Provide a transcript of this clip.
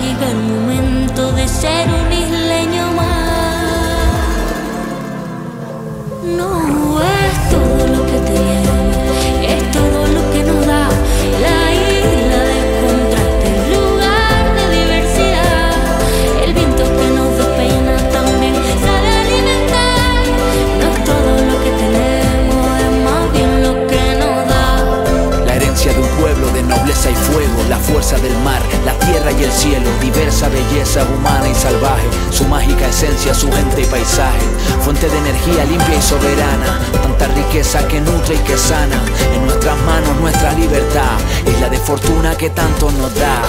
llega el momento de ser un isleño más. No cielo, diversa belleza humana y salvaje, su mágica esencia, su gente y paisaje, fuente de energía limpia y soberana, tanta riqueza que nutre y que sana, en nuestras manos nuestra libertad, isla de fortuna que tanto nos da.